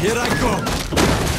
Here I go!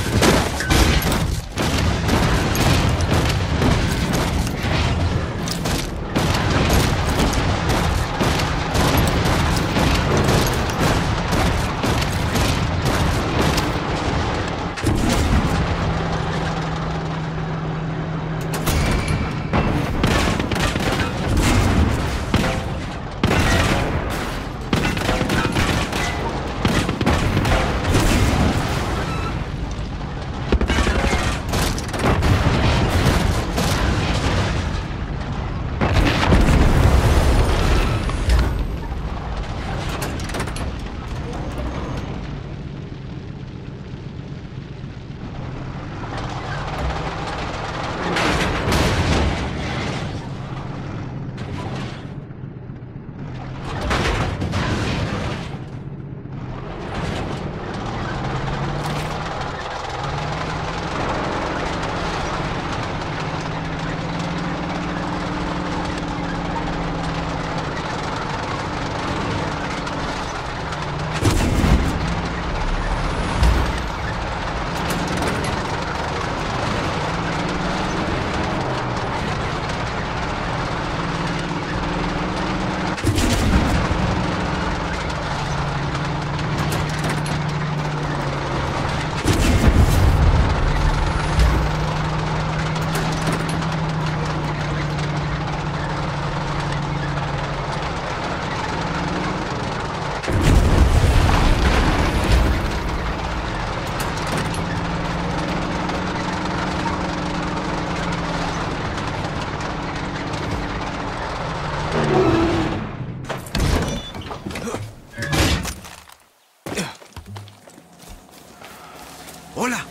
Hola!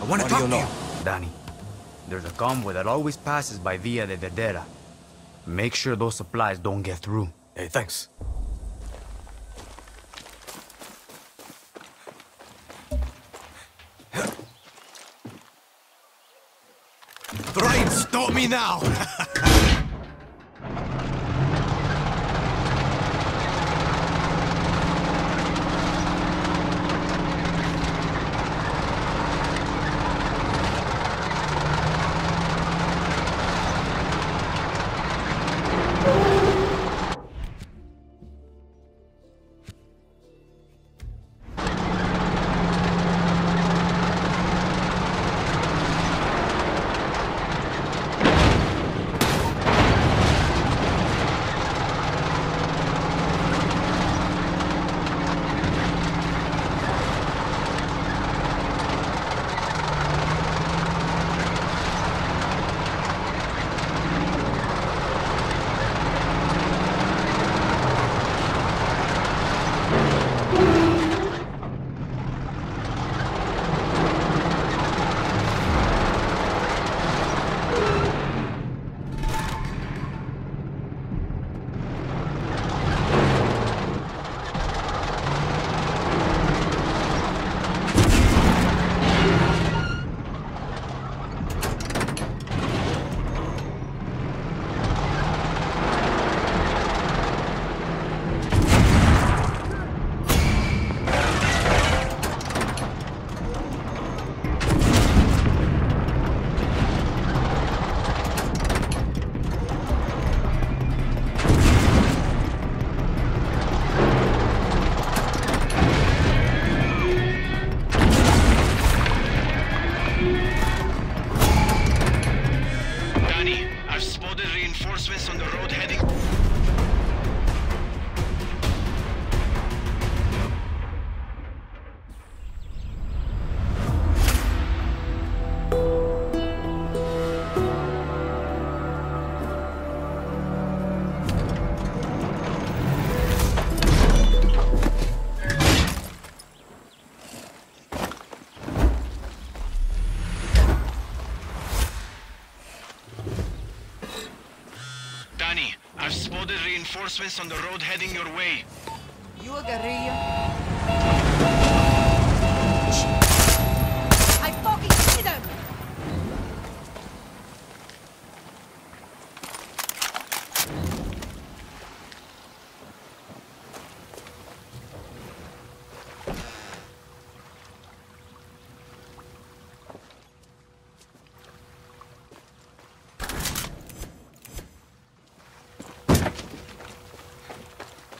I want to What talk you to you. Dani? There's a convoy that always passes by Villa de Verdera. Make sure those supplies don't get through. Hey, thanks. Try and stop me now! reinforcements on the road heading. Dani, I've spotted reinforcements on the road heading your way. You a guerrilla?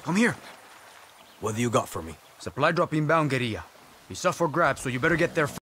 Come here. What do you got for me? Supply drop inbound, guerrilla. It's up for grabs, so you better get there